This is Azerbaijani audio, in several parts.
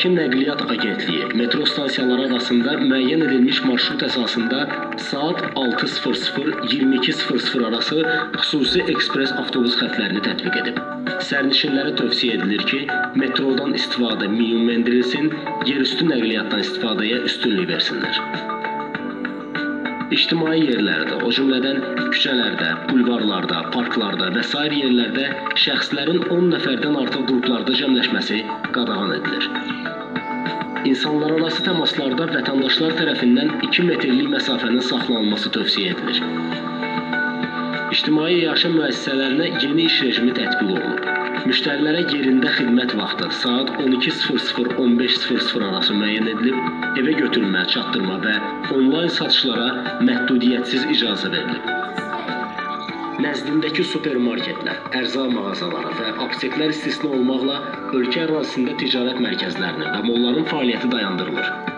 Bakı Nəqliyyat Agentliyi metro stansiyaları arasında müəyyən edilmiş marşrut əsasında saat 6:00-22:00 arası xüsusi ekspres avtobus xəttlərini tətbiq edib. Sərnişinlərə tövsiyə edilir ki, metrodan istifadə minimumləndirilsin, yerüstü nəqliyyatdan istifadəyə üstünlük versinlər. İctimai yerlərdə, o cümlədən küçələrdə, bulvarlarda, parklarda və sair yerlərdə şəxslərin 10 nəfərdən artıq qruplarda cəmləşməsi qadağan edilir. İnsanlararası təmaslarda vətəndaşlar tərəfindən 2 metrlik məsafənin saxlanılması tövsiyə edilir. İctimai yaşam müəssisələrinə yeni iş rejimi tətbiq olunub. Müştərilərə yerində xidmət vaxtı saat 12:00-15:00 arası müəyyən edilib, evə götürmə, çatdırma və onlayn satışlara məhdudiyyətsiz icazə verilib. Nəzdindəki supermarketlər, ərzaq mağazaları və apteklər istisna olmaqla ölkə ərazisində ticarət mərkəzlərinin və molların fəaliyyəti dayandırılır.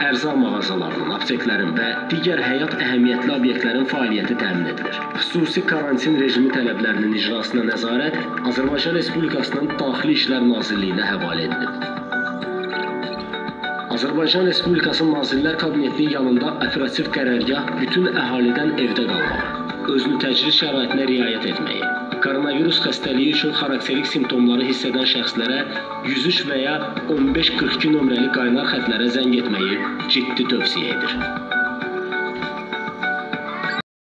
Ərzaq mağazalarının, apteklərin və digər həyat əhəmiyyətli obyektlərin fəaliyyəti təmin edilir. Xüsusi karantin rejimi tələblərinin icrasına nəzarət Azərbaycan Respublikasının Daxili İşlər Nazirliyinə həvalə edilib. Azərbaycan Respublikası Nazirlər Kabinetinin yanında operativ qərargah bütün əhalidən evdə qalmağı, özünü təcrid şəraitinə riayət etməyi, koronavirus xəstəliyi üçün xarakterik simptomları hiss edən şəxslərə 103 və ya 1542 nömrəli qaynar xətlərə zəng etməyi ciddi tövsiyə edir.